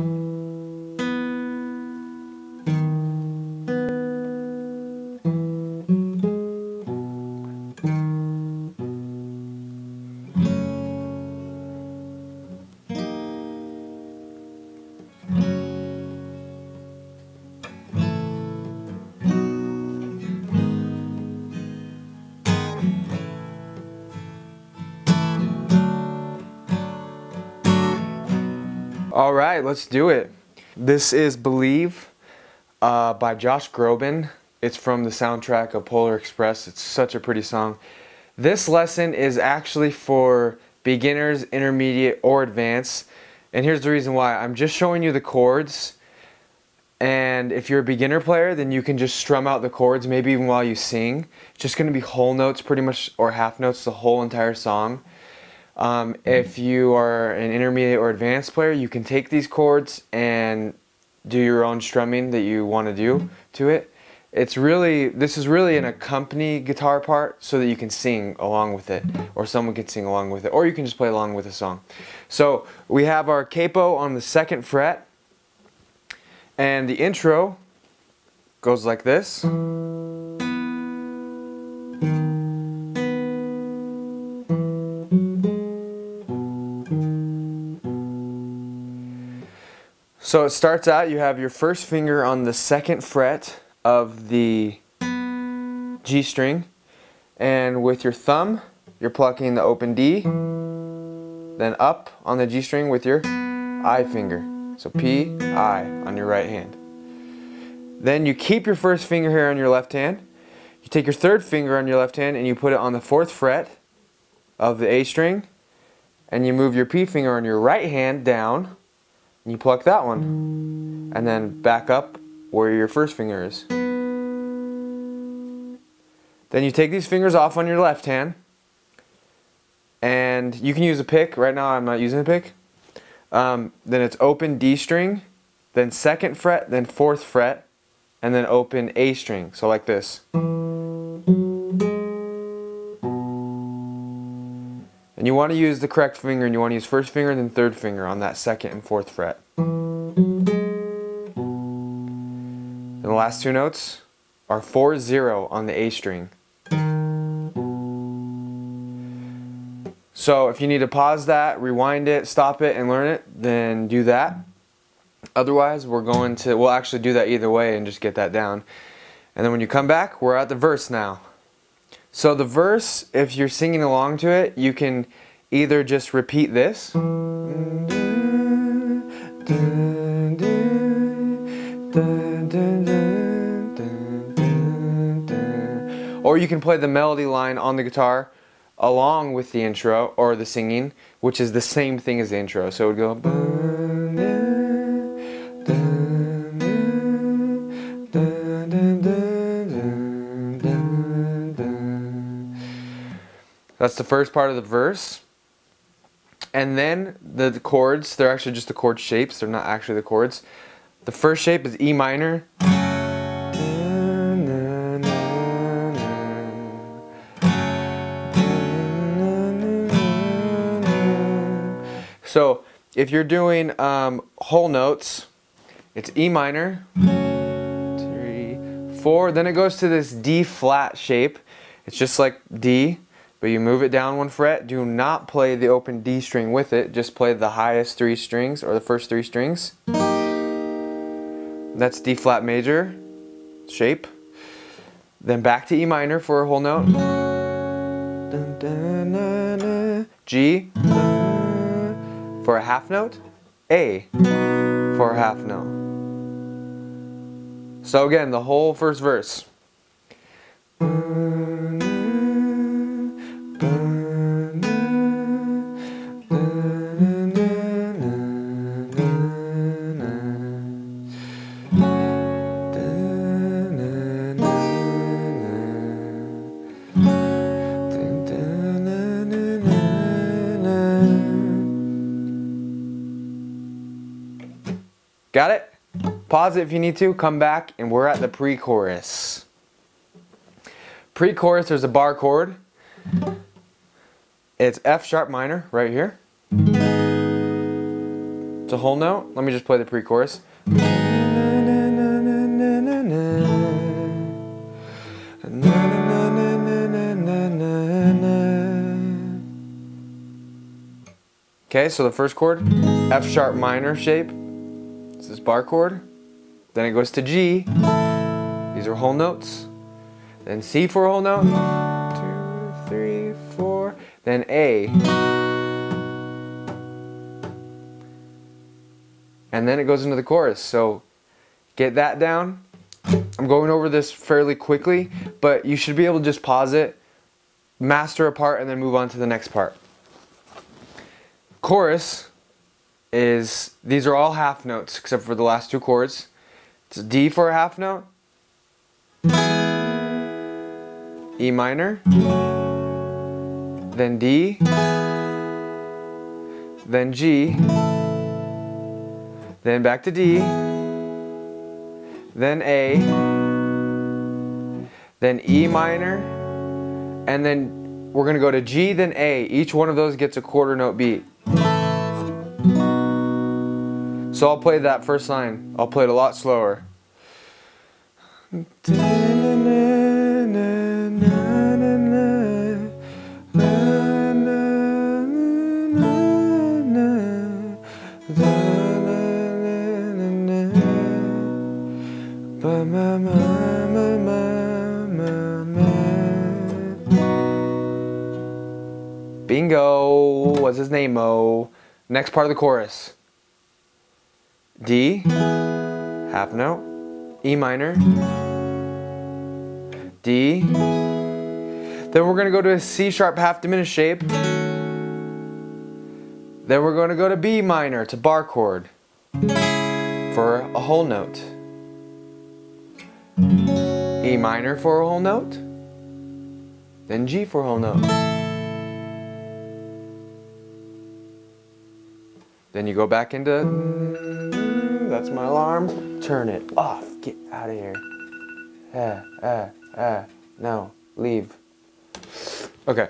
Mm-hmm. All right, let's do it. This is Believe uh, by Josh Groban. It's from the soundtrack of Polar Express. It's such a pretty song. This lesson is actually for beginners, intermediate, or advanced. And here's the reason why. I'm just showing you the chords. And if you're a beginner player, then you can just strum out the chords, maybe even while you sing. It's just going to be whole notes pretty much, or half notes the whole entire song. Um, if you are an intermediate or advanced player, you can take these chords and do your own strumming that you want to do to it. It's really, this is really an accompany guitar part so that you can sing along with it, or someone can sing along with it, or you can just play along with the song. So we have our capo on the second fret, and the intro goes like this. So it starts out, you have your first finger on the second fret of the G string, and with your thumb, you're plucking the open D, then up on the G string with your I finger. So P, I on your right hand. Then you keep your first finger here on your left hand. You take your third finger on your left hand and you put it on the fourth fret of the A string, and you move your P finger on your right hand down you pluck that one. And then back up where your first finger is. Then you take these fingers off on your left hand. And you can use a pick. Right now I'm not using a pick. Um, then it's open D string, then second fret, then fourth fret, and then open A string. So like this. And you want to use the correct finger and you want to use first finger and then third finger on that second and fourth fret. And the last two notes are 4-0 on the A string. So if you need to pause that, rewind it, stop it, and learn it, then do that. Otherwise, we're going to, we'll actually do that either way and just get that down. And then when you come back, we're at the verse now. So the verse, if you're singing along to it, you can either just repeat this. Or you can play the melody line on the guitar along with the intro or the singing, which is the same thing as the intro. So it would go. That's the first part of the verse. And then the, chords, they're actually just the chord shapes, they're not actually the chords. The first shape is E minor. So if you're doing um, whole notes, it's E minor, three, four, then it goes to this D flat shape. It's just like D, but you move it down one fret. Do not play the open D string with it. Just play the highest three strings or the first three strings. That's D flat major shape. Then back to E minor for a whole note. G for a half note. A for a half note. So again, the whole first verse. Pause it if you need to, come back, and we're at the pre-chorus. Pre-chorus, there's a bar chord. It's F sharp minor right here. It's a whole note. Let me just play the pre-chorus. Okay, so the first chord, F sharp minor shape. This is bar chord. Then it goes to G. These are whole notes. Then C for a whole note. Two, three, four. Then A. And then it goes into the chorus. So get that down. I'm going over this fairly quickly, but you should be able to just pause it, master a part, and then move on to the next part. Chorus is, these are all half notes except for the last two chords. It's D for a half note, E minor, then D, then G, then back to D, then A, then E minor, and then we're going to go to G, then A. Each one of those gets a quarter note beat. So I'll play that first line. I'll play it a lot slower. Bingo! What's his name, Mo? Next part of the chorus. D, half note, E minor, D. Then we're going to go to a C sharp half diminished shape. Then we're going to go to B minor, to bar chord, for a whole note. E minor for a whole note. Then G for a whole note. Then you go back into that's my alarm. Turn it off. Get out of here. Ah, ah, ah. No, leave. Okay.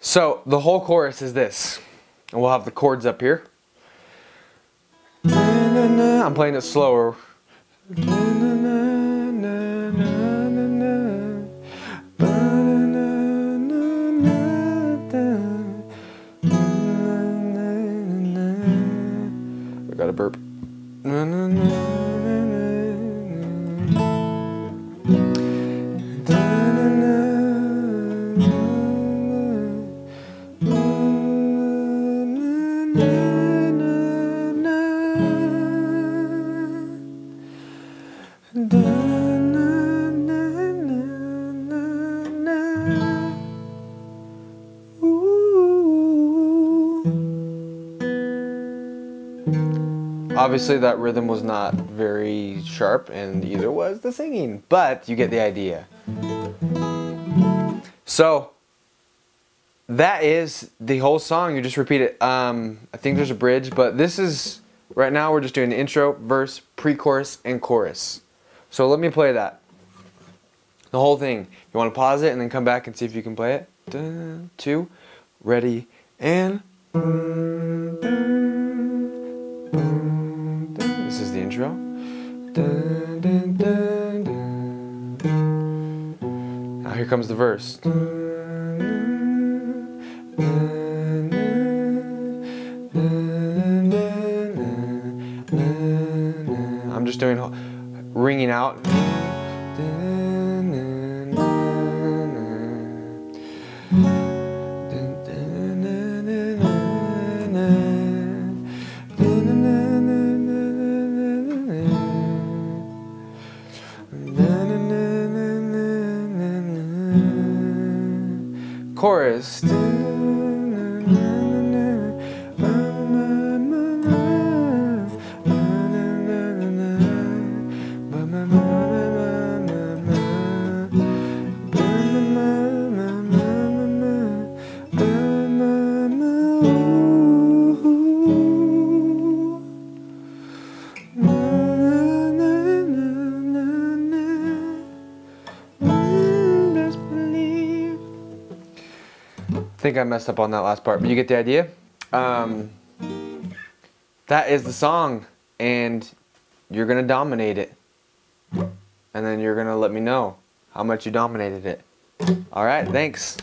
So the whole chorus is this. And we'll have the chords up here. I'm playing it slower. Obviously that rhythm was not very sharp and either was the singing, but you get the idea. So that is the whole song. You just repeat it. Um, I think there's a bridge, but this is right now we're just doing the intro, verse, pre-chorus, and chorus. So let me play that. The whole thing. You want to pause it and then come back and see if you can play it. Dun, two, ready, and. Now here comes the verse. Chorus. Think I messed up on that last part, but you get the idea. Um, that is the song, and you're gonna dominate it, and then you're gonna let me know how much you dominated it. All right, thanks.